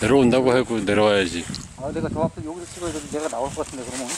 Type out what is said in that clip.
내려온다고 하고 내려와야지. 아, 내가 저 앞에 여기서 찍어야 되는데 내가 나올 것 같은데, 그러면.